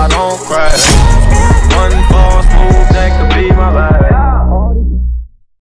I don't cry.